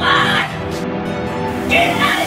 mind! Get out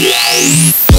Yes!